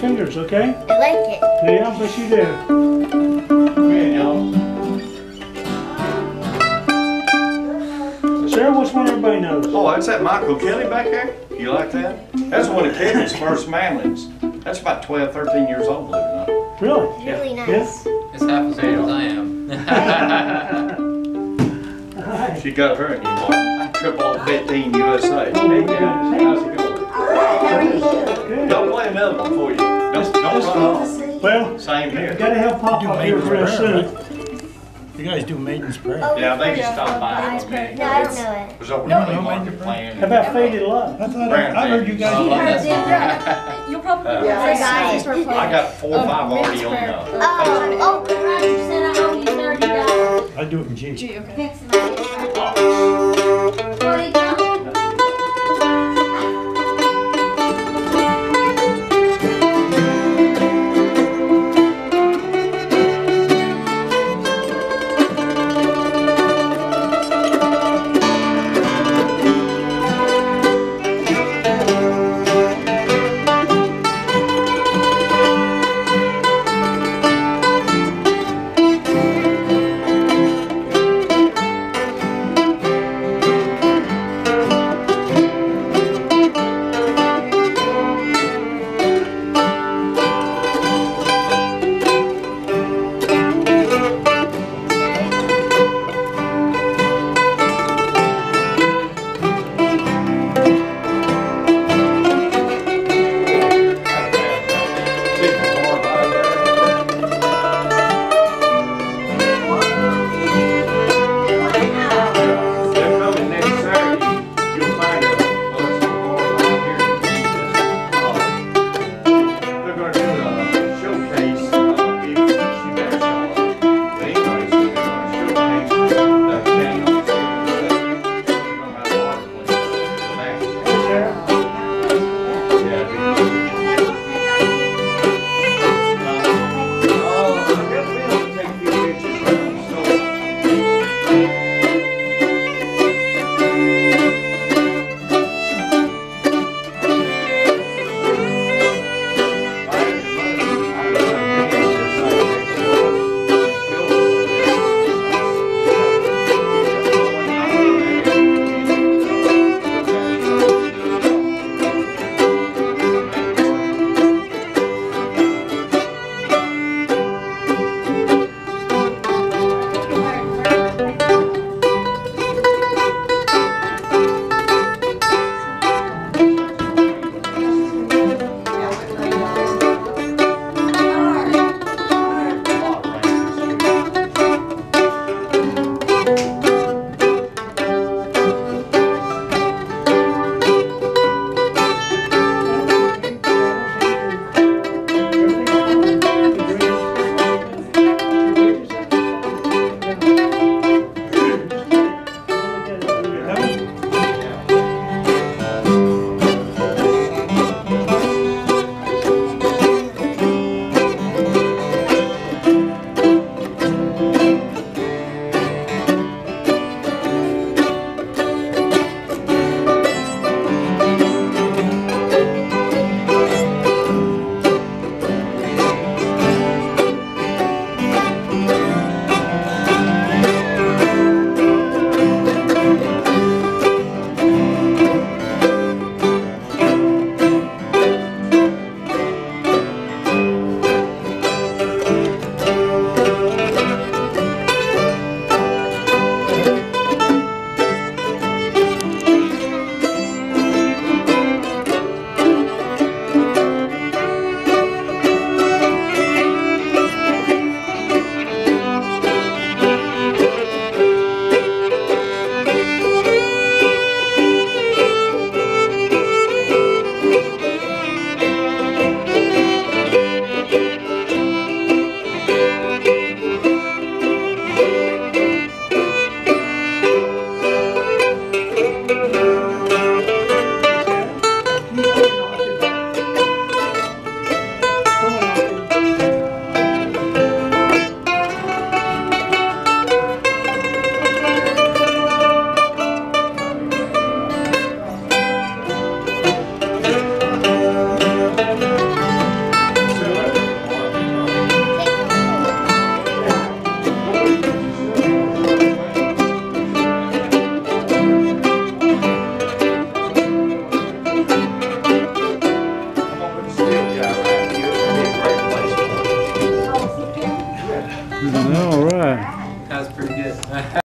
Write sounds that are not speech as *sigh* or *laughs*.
fingers, okay? I like it. Yeah, I bet you do. Come here, y'all. Sarah, what's one everybody knows? Oh, that's that Michael Kelly back there? You like that? That's one of Kevin's first mandolins. That's about 12, 13 years old, believe it or not. Really? It's really nice. Yes? It's half as old as I am. *laughs* Alright. She got her a new one. Triple 15 USA. Hey, guys, how's it going? Don't play another one for you. Don't, don't run off. Well, Same here. gotta have Pop up here real soon. You guys do Maiden's Prayer. Oh, Yeah, they just stopped by. No, I don't know it. It was over No, no, market plan. How about Faded Love? I thought, I I heard you guys. Oh, that's Yeah, You'll probably Uh, be Yeah. first time you. I got four or five already on Prayer. the. Oh, oh, You said I owe you thirty dollars. I do it in G. Gee, okay. fix my What do